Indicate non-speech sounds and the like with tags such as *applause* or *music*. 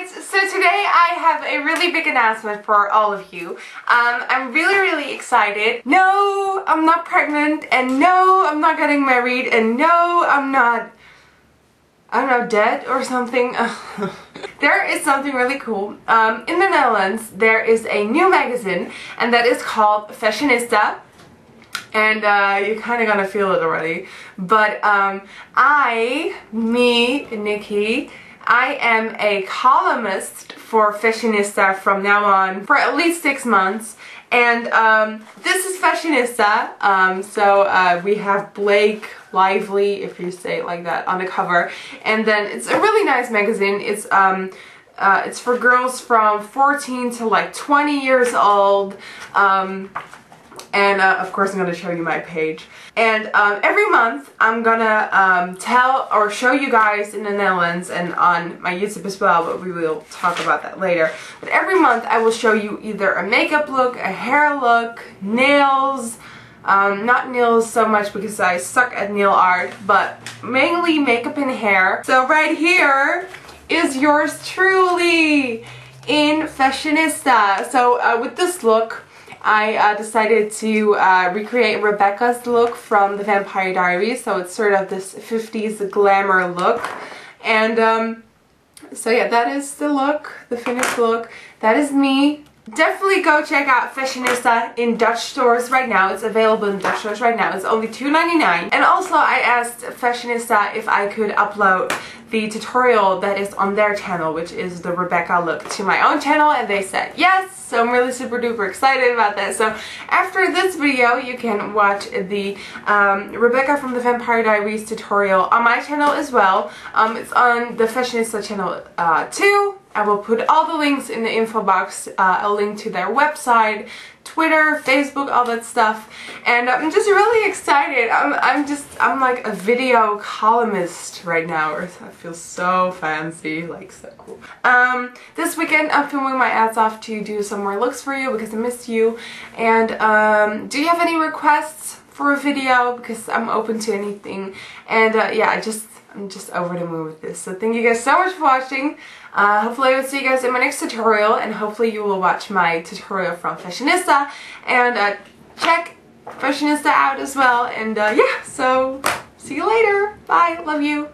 guys, so today I have a really big announcement for all of you. Um, I'm really, really excited. No, I'm not pregnant, and no, I'm not getting married, and no, I'm not, I don't know, dead or something. *laughs* there is something really cool. Um, in the Netherlands, there is a new magazine, and that is called Fashionista and uh, you're kind of gonna feel it already. But um, I, me, Nikkie, I am a columnist for Fashionista from now on for at least six months. And um, this is Fashionista, um, so uh, we have Blake Lively, if you say it like that, on the cover. And then it's a really nice magazine. It's um, uh, it's for girls from 14 to like 20 years old. Um, and uh, of course I'm going to show you my page. And um, every month I'm gonna um, tell or show you guys in the Netherlands and on my YouTube as well, but we will talk about that later. But every month I will show you either a makeup look, a hair look, nails, um, not nails so much because I suck at nail art, but mainly makeup and hair. So right here is yours truly in Fashionista. So uh, with this look, I uh, decided to uh, recreate Rebekah's look from the Vampire Diaries. So it's sort of this 50s glamour look. And um, so yeah, that is the look, the finished look. That is me. Definitely go check out Fashionista in Dutch stores right now. It's available in Dutch stores right now. It's only $2.99. And also I asked Fashionista if I could upload the tutorial that is on their channel, which is the Rebekah look, to my own channel, and they said yes, so I'm really super duper excited about that. So after this video, you can watch the um, Rebekah from the Vampire Diaries tutorial on my channel as well. Um, it's on the Fashionista channel uh, too. I will put all the links in the info box, uh, a link to their website, Twitter, Facebook, all that stuff. And I'm just really excited. I'm, I'm just, I'm like a video columnist right now. I feel so fancy, like so cool. Um, this weekend I'm filming my ass off to do some more looks for you because I missed you. And um, do you have any requests for a video? Because I'm open to anything. And uh, yeah, I just, I'm just over the moon with this. So thank you guys so much for watching. Uh, hopefully I will see you guys in my next tutorial and hopefully you will watch my tutorial from Fashionista and uh, check Fashionista out as well and uh, yeah, so see you later. Bye. Love you.